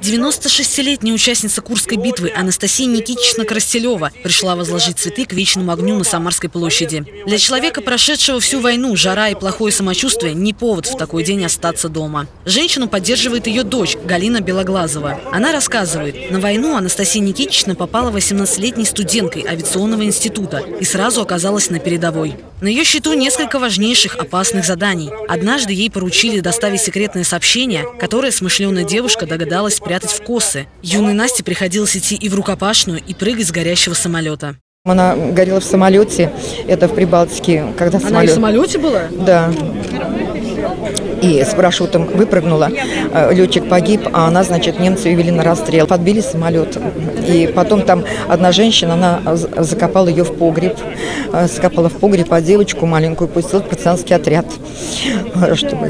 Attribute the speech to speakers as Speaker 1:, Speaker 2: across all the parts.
Speaker 1: 96-летняя участница Курской битвы Анастасия Никитична Коростелева пришла возложить цветы к вечному огню на Самарской площади. Для человека, прошедшего всю войну, жара и плохое самочувствие – не повод в такой день остаться дома. Женщину поддерживает ее дочь Галина Белоглазова. Она рассказывает, на войну Анастасия Никитична попала 18-летней студенткой авиационного института и сразу оказалась на передовой. На ее счету несколько важнейших опасных заданий. Однажды ей поручили доставить секретное сообщение, которое смышленая девушка догадалась спрятать в косы. Юной Насте приходилось идти и в рукопашную, и прыгать с горящего самолета.
Speaker 2: Она горела в самолете, это в Прибалтике, когда
Speaker 1: Она
Speaker 2: самолет...
Speaker 1: и в самолете была?
Speaker 2: Да. И с парашютом выпрыгнула. Э, Летчик погиб, а она, значит, немцы ее вели на расстрел. Подбили самолет. И потом там одна женщина, она закопала ее в погреб. Э, Закопала в погреб, а девочку маленькую пустил в партизанский отряд, чтобы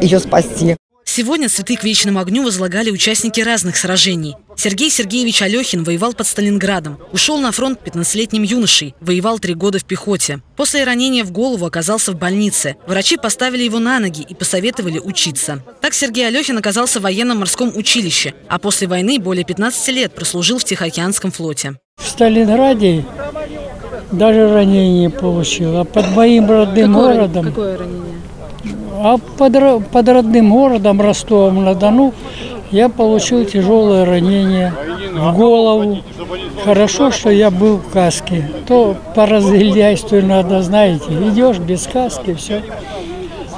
Speaker 2: ее спасти.
Speaker 1: Сегодня цветы к вечному огню возлагали участники разных сражений. Сергей Сергеевич Алехин воевал под Сталинградом. Ушел на фронт 15-летним юношей. Воевал три года в пехоте. После ранения в голову оказался в больнице. Врачи поставили его на ноги и посоветовали учиться. Так Сергей Алехин оказался в военно-морском училище. А после войны более 15 лет прослужил в Тихоокеанском флоте.
Speaker 3: В Сталинграде даже ранение получил, а под моим родным городом,
Speaker 1: Какое ранение?
Speaker 3: А под, под родным городом Ростовом-на-Дону я получил тяжелое ранение в голову. Хорошо, что я был в каске. То по разгильдяйству надо, знаете, идешь без каски, все.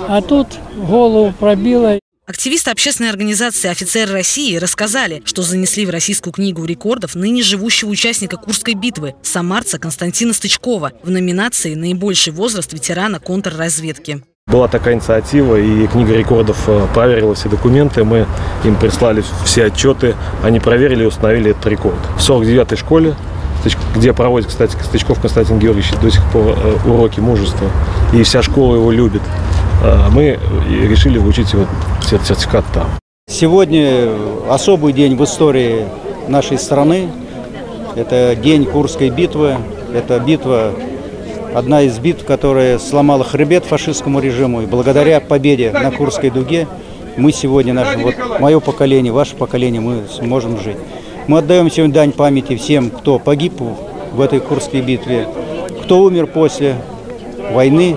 Speaker 3: А тут голову пробило,
Speaker 1: Активисты общественной организации «Офицеры России» рассказали, что занесли в Российскую книгу рекордов ныне живущего участника Курской битвы – самарца Константина Стычкова в номинации «Наибольший возраст ветерана контрразведки».
Speaker 4: Была такая инициатива, и книга рекордов э, проверила все документы. Мы им прислали все отчеты. Они проверили и установили этот рекорд. В 49-й школе, где проводит, кстати, Стычков Константин Георгиевич до сих пор э, уроки мужества. И вся школа его любит. Э, Мы решили вручить его сер- сертификат там.
Speaker 5: Сегодня особый день в истории нашей страны. Это день Курской битвы. Это битва, одна из битв, которая сломала хребет фашистскому режиму. И благодаря победе на Курской дуге мы сегодня, наше, вот мое поколение, ваше поколение, мы сможем жить. Мы отдаем сегодня дань памяти всем, кто погиб в этой Курской битве, кто умер после войны.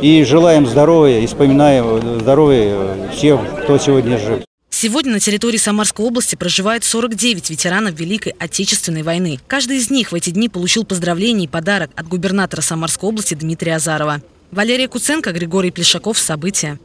Speaker 5: И желаем здоровья и вспоминаем здоровья всех, кто сегодня жив.
Speaker 1: Сегодня на территории Самарской области проживает 49 ветеранов Великой Отечественной войны. Каждый из них в эти дни получил поздравление и подарок от губернатора Самарской области Дмитрия Азарова. Валерия Куценко, Григорий Плешаков. События.